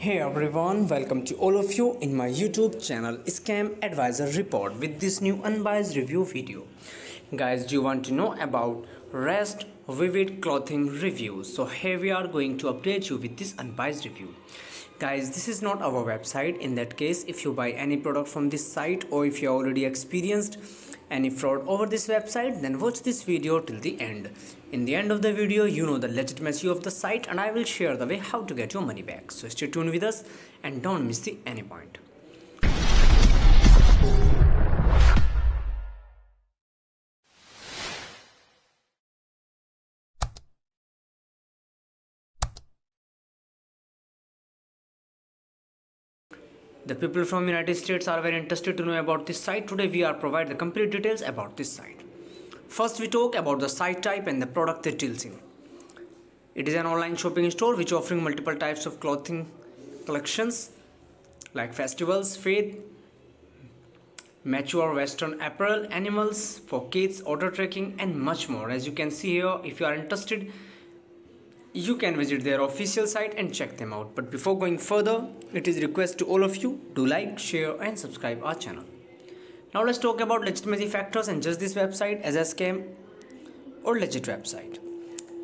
Hey everyone, welcome to all of you in my YouTube channel Scam Advisor Report with this new unbiased review video. Guys, do you want to know about Rest Vivid Clothing Review? So here we are going to update you with this unbiased review. Guys, this is not our website. In that case, if you buy any product from this site or if you already experienced any fraud over this website? Then watch this video till the end. In the end of the video you know the legitimacy of the site and i will share the way how to get your money back. So stay tuned with us and don't miss the any point The people from United States are very interested to know about this site. Today we are provide the complete details about this site. First we talk about the site type and the product it deals in. It is an online shopping store which offering multiple types of clothing collections like festivals, faith, mature western apparel, animals for kids, order tracking and much more. As you can see here, if you are interested, you can visit their official site and check them out. But before going further it is request to all of you to like share and subscribe our channel. Now let's talk about legitimacy factors and just this website as a scam or legit website.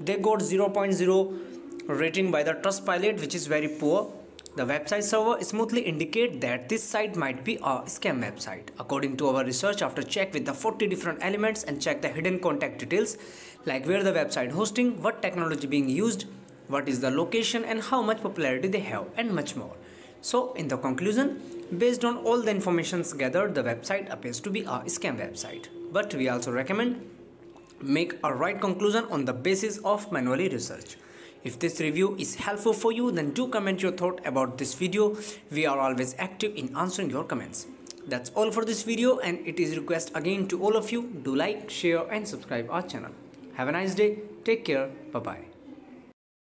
They got 0.0 rating by the Trustpilot which is very poor the website server smoothly indicate that this site might be a scam website. According to our research after check with the 40 different elements and check the hidden contact details like where the website hosting, what technology being used, what is the location and how much popularity they have and much more. So in the conclusion, based on all the informations gathered, the website appears to be a scam website. But we also recommend make a right conclusion on the basis of manually research. If this review is helpful for you then do comment your thought about this video. We are always active in answering your comments. That's all for this video and it is request again to all of you do like, share and subscribe our channel. Have a nice day. Take care. Bye bye.